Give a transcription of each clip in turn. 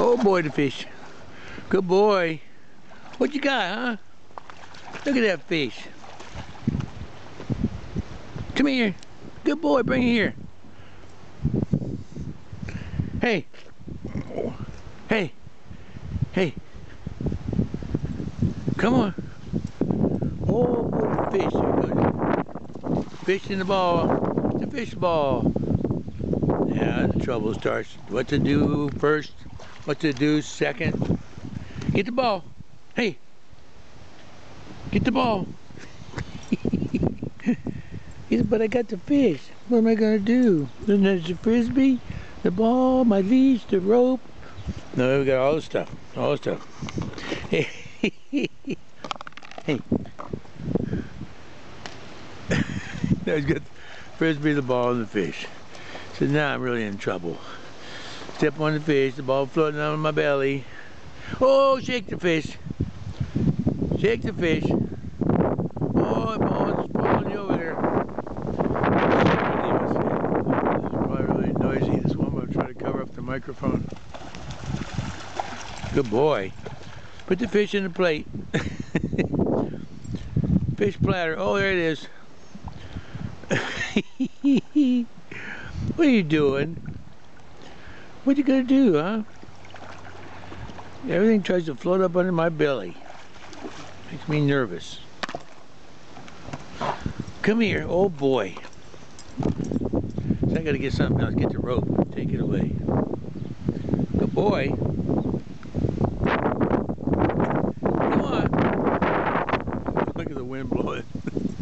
Oh boy, the fish. Good boy. What you got, huh? Look at that fish. Come here. Good boy, bring it here. Hey. Hey. Hey. Come on. Oh, boy, the fish. Good. Fish in the ball. The fish ball. Yeah, the trouble starts. What to do first, what to do second. Get the ball. Hey. Get the ball. but I got the fish. What am I going to do? Then there's the frisbee, the ball, my leash, the rope. No, we got all the stuff. All the stuff. Hey. hey. now he's got the frisbee, the ball, and the fish. So now I'm really in trouble. Step on the fish, the ball floating on my belly. Oh, shake the fish. Shake the fish. Oh, the ball is pulling you over there. This is probably really noisy. This one, I'm trying to cover up the microphone. Good boy. Put the fish in the plate. fish platter. Oh, there it is. What are you doing? What you gonna do, huh? Everything tries to float up under my belly. Makes me nervous. Come here, oh boy. I gotta get something else, get the rope, take it away. Good boy. Come on. Look at the wind blowing.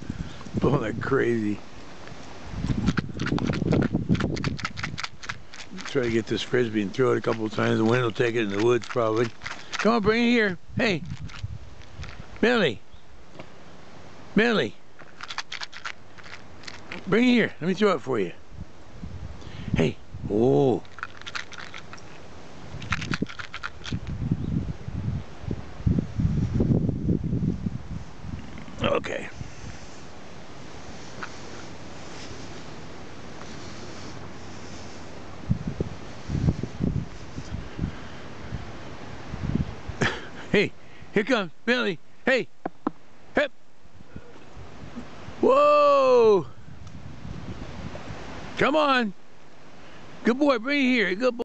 blowing like crazy. Try to get this frisbee and throw it a couple of times. The wind will take it in the woods probably. Come on, bring it here. Hey. Billy. Billy. Bring it here. Let me throw it for you. Hey. Oh. Hey, here comes Billy. Hey, hip. Whoa. Come on. Good boy, bring it here. Good boy.